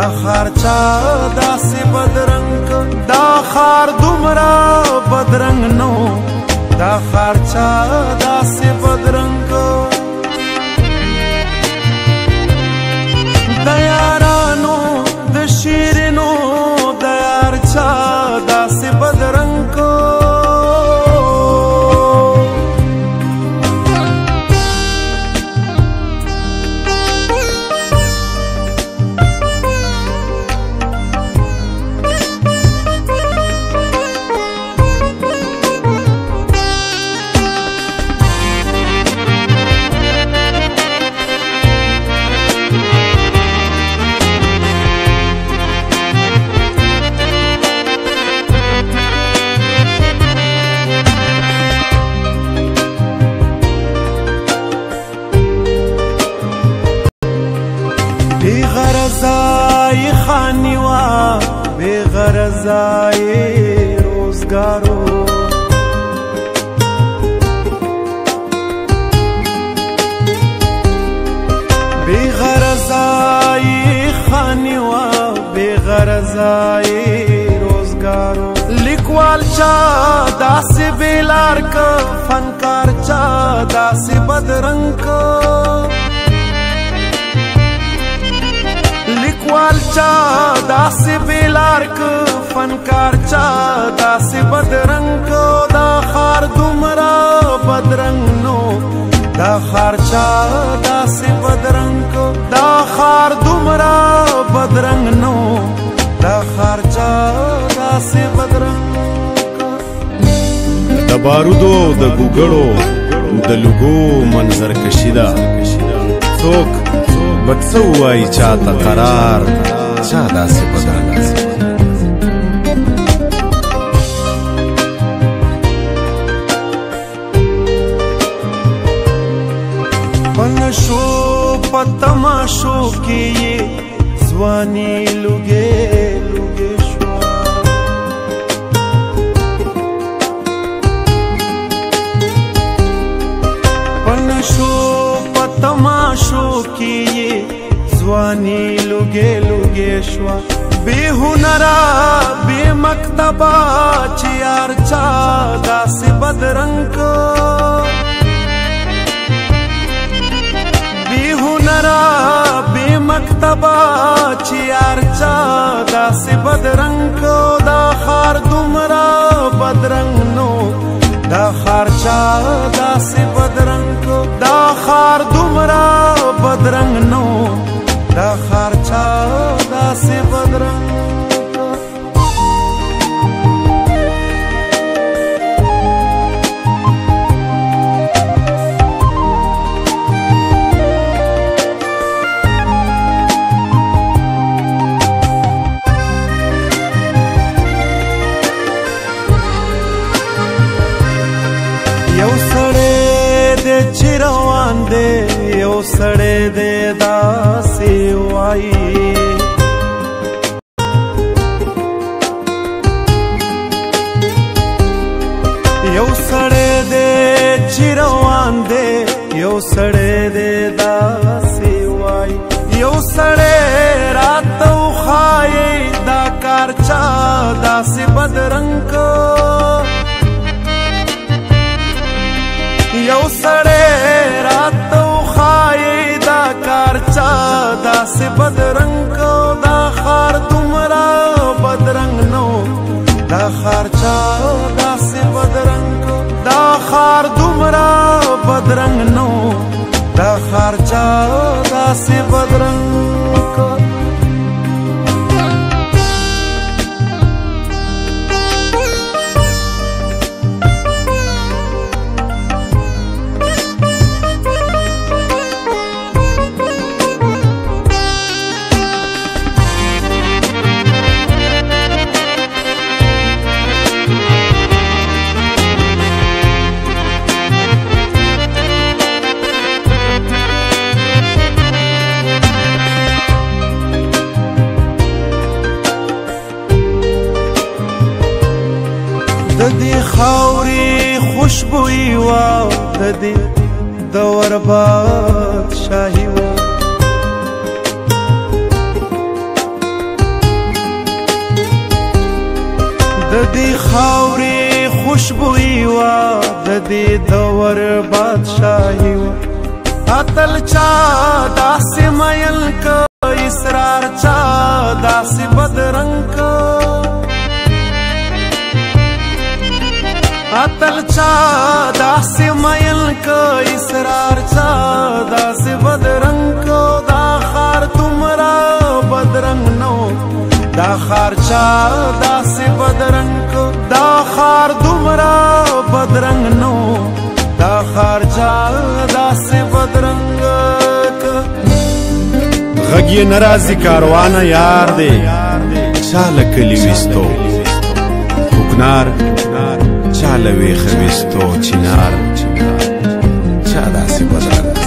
دا خارچا داسې بدرنګ دا خار دومره بدرنګ نو دا خارچا رضای روزگارو بی غرضای خانی و بی غرضای روزگارو لیکوال چا داسی بیلار که فنکار چا داسی بدرنگ که لیکوال چا داسې بیلار که فنکار چا داسې بدرنګ که دا خار دومره بدرنګ نو دا خار چا داسې بدرنګ که دا خار دومره بدرنګ نو دا خار چا داسې بدرنګ د بارودو د ګوګړو د لوګو منظر کشیدا څوک بکسو وای چا تا قرار چا داسې بدل پنشو پتماشو کې ځواني لګې ګونګې شوا بی هنرا بی مکتبا چې ارچا داسې بدرنګ بی هنرا بی مکتبا چې ارچا داسې بدرنګ دا خار دومره بدرنګ نو دا خارچا داسې بدرنګ دا خار دومره بدرنګ نو دا خار یو سړی دې چې روان دی یو سړی دې داسې وایي یو سړی دې چې روان دی یو سړی دې داسې وایي یو سړی راته وخایي دا کار چا داسې بدرنګ دې د ورباد شاهي و د دې خاورې خوشبوئی و د دې د ورباد شاهي و اتل چا داسې مایل ک اصرار چا داسې بدرنګ ک قاتل چا داس مین کو اسرار چا داس بدرنگ کو دا خار تمرا بدرنگ نو دا خار چا داس بدرنگ کو دا خار دمرا بدرنگ نو دا خار چا داس بدرنگ غږی ناراضی کاروانه یار دی چاله کلی وستو کوکنار چا لوي خميستو چنار چا داسې بدل